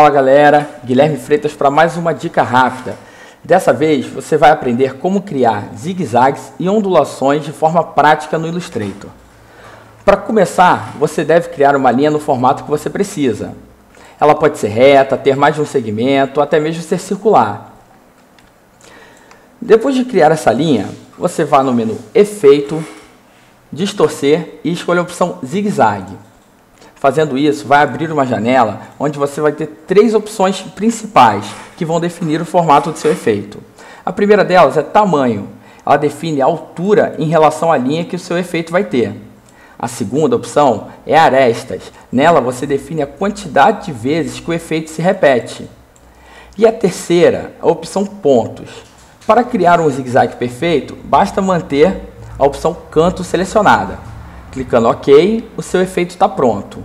Fala galera, Guilherme Freitas para mais uma dica rápida. Dessa vez você vai aprender como criar zigue-zagues e ondulações de forma prática no Illustrator. Para começar, você deve criar uma linha no formato que você precisa. Ela pode ser reta, ter mais de um segmento, até mesmo ser circular. Depois de criar essa linha, você vai no menu Efeito, Distorcer e escolhe a opção Zigue-Zague. Fazendo isso, vai abrir uma janela onde você vai ter três opções principais que vão definir o formato do seu efeito. A primeira delas é tamanho. Ela define a altura em relação à linha que o seu efeito vai ter. A segunda opção é arestas. Nela você define a quantidade de vezes que o efeito se repete. E a terceira, a opção pontos. Para criar um zigue-zague perfeito, basta manter a opção canto selecionada. Clicando OK, o seu efeito está pronto.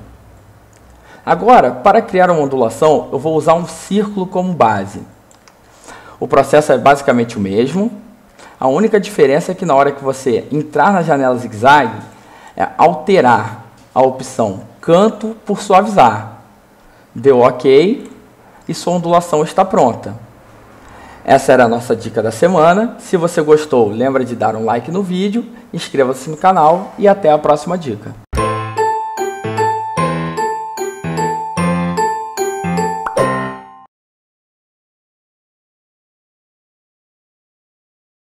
Agora, para criar uma ondulação, eu vou usar um círculo como base. O processo é basicamente o mesmo. A única diferença é que na hora que você entrar na janela zigue-zague, é alterar a opção canto por suavizar. Deu OK e sua ondulação está pronta. Essa era a nossa dica da semana. Se você gostou, lembra de dar um like no vídeo, inscreva-se no canal e até a próxima dica.